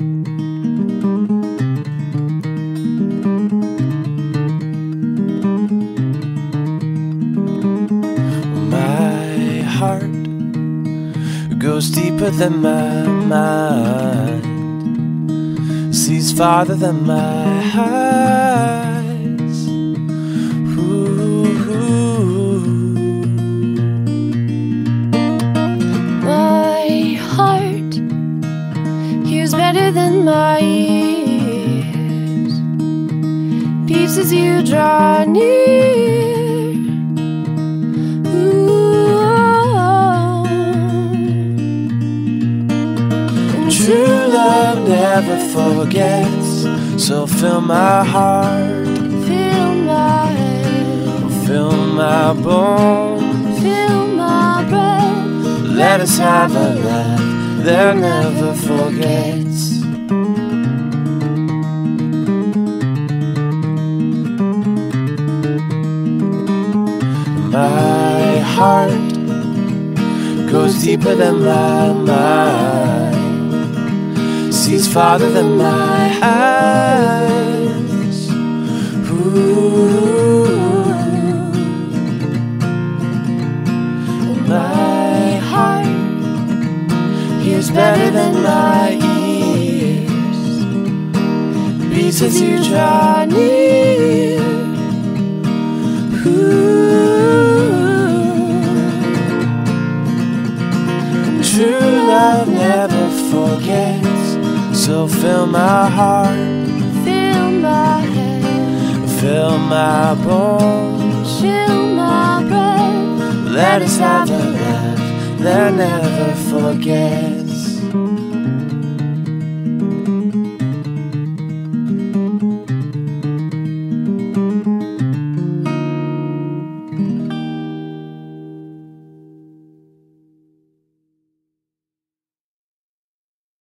My heart goes deeper than my mind, sees farther than my eyes. Hears better than my ears. Beats as you draw near. Ooh. True love never forgets, so fill my heart, Fill my head, fill my bones. fill my breath. Let us have a laugh that never forgets. My heart goes deeper than my mind, sees farther than my eyes. Ooh. Hears better than my ears. Beats as you draw near. Ooh. True love never forgets, so fill my heart, Fill my head, fill my bones. fill my breath. Let us have a that never forgets.